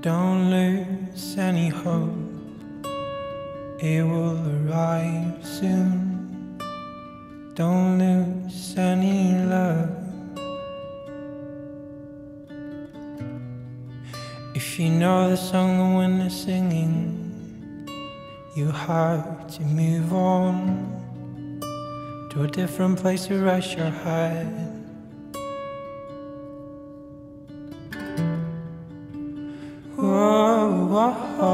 Don't lose any hope, it will arrive soon. Don't lose any love. If you know the song the wind is singing, you have to move on to a different place to rest your head. Whoa,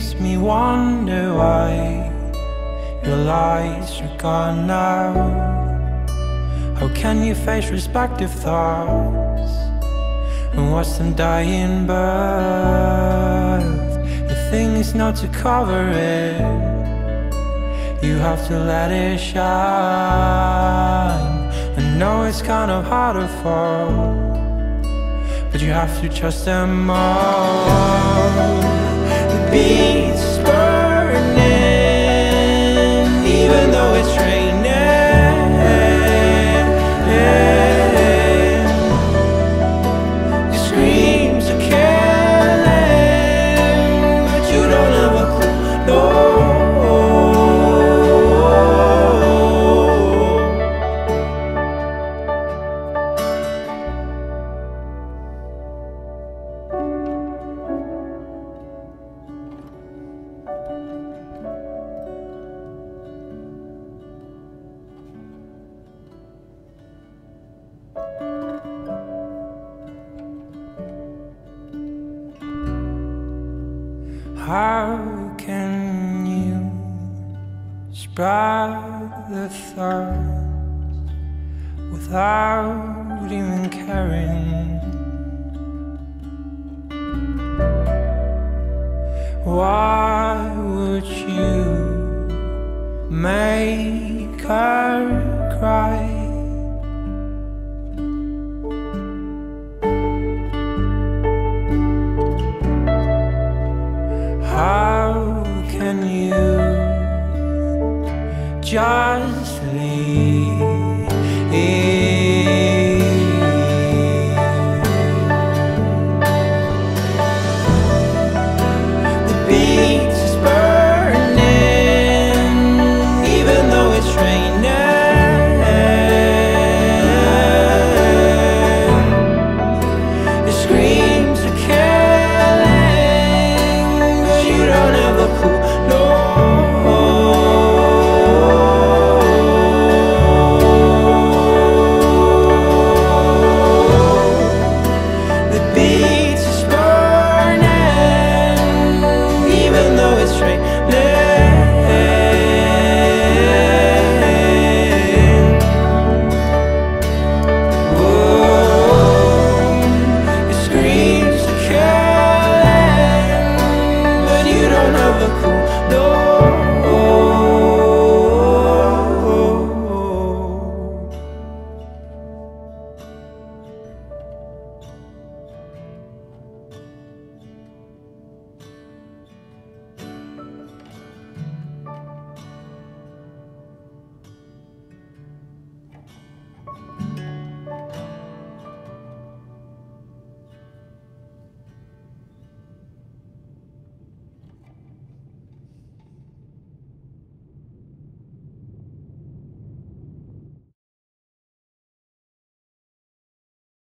makes me wonder why your lights are gone now. How can you face respective thoughts and watch them in birth? The thing is not to cover it, you have to let it shine. I know it's kind of hard to fall but you have to trust them all. Beats spread the thoughts without even caring? Why would you make her cry? How can you just leave me.